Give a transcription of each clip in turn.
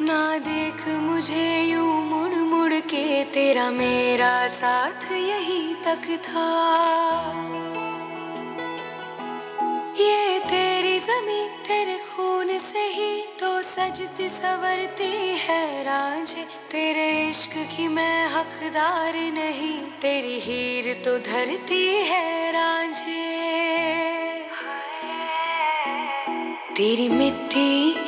मुझे यू मुड़ मुड़ के तेरा मेरा साथ यही तक था। ये तेरी जमी तेरे खून से ही तो सजती सवरती है रांझे तेरे इश्क की मैं हकदार नहीं, तेरी हीर तो धरती है रांझे तेरी मिट्टी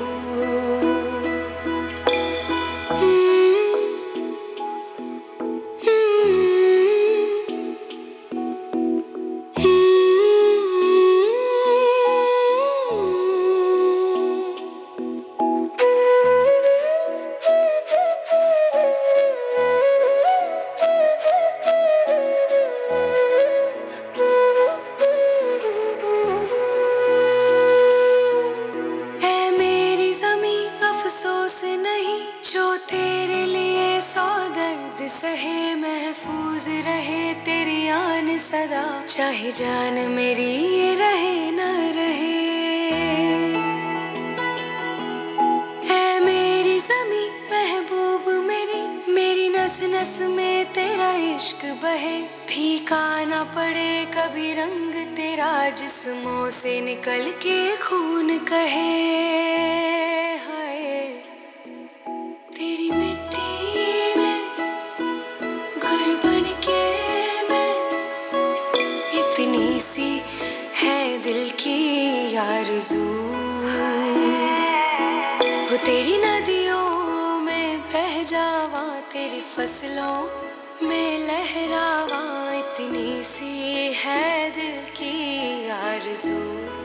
सहे महफूज रहे, तेरी आन सदा। चाहे जान मेरी ये रहे, न रहे। है मेरी जमी महबूब मेरी मेरी नस नस में तेरा इश्क बहे। फीका न पड़े कभी रंग तेरा, जिस्मों से निकल के खून कहे। इतनी सी है दिल की आरज़ू। हो तेरी नदियों में बह जावा, तेरी फ़सलों में लहरावा, इतनी सी है दिल की आरज़ू।